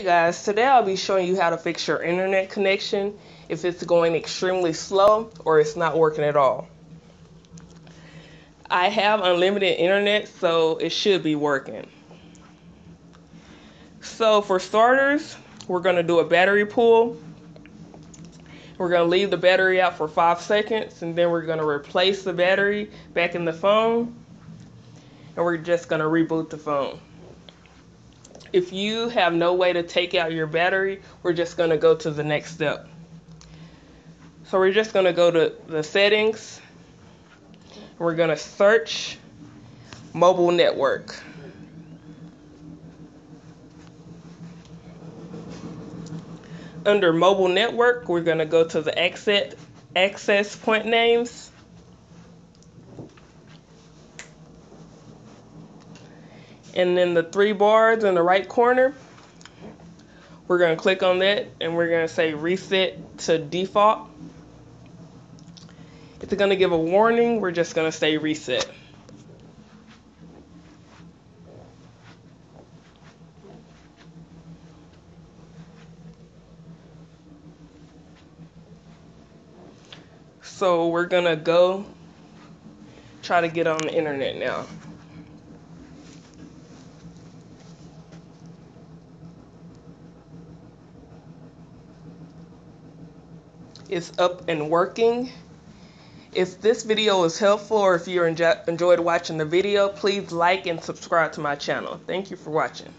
Hey guys, today I'll be showing you how to fix your internet connection if it's going extremely slow or it's not working at all. I have unlimited internet so it should be working. So for starters, we're going to do a battery pull. We're going to leave the battery out for 5 seconds and then we're going to replace the battery back in the phone and we're just going to reboot the phone if you have no way to take out your battery, we're just going to go to the next step. So we're just going to go to the settings. We're going to search mobile network. Under mobile network, we're going to go to the access, access point names. And then the three bars in the right corner we're going to click on that and we're going to say reset to default. It's going to give a warning. We're just going to say reset. So we're going to go try to get on the internet now is up and working. If this video was helpful or if you enjoyed watching the video, please like and subscribe to my channel. Thank you for watching.